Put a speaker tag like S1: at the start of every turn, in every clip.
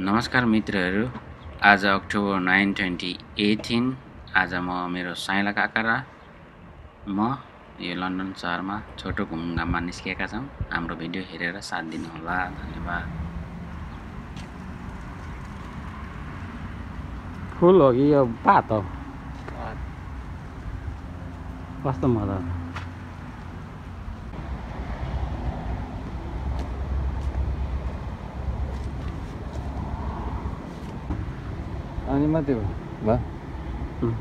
S1: नमस्कार मित्रहरू। आज अक्टोबर नाइन ट्वेन्टी एटिन। आज म मेरो साइला काका र म यो लन्डन सहरमा छोटो घुमघाममा निस्किएका छौँ। हाम्रो भिडियो हेरेर साथ दिनुहोला। धन्यवाद।
S2: फुल हो कि यो पात हो? कस्तो मजा
S3: 아니 마디
S2: 뭐?
S3: 응.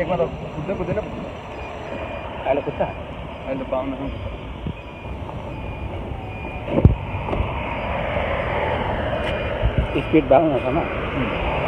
S3: 이거도 근데 근데
S2: 알아 그다. 알아 봐. 스피드 방나잖아.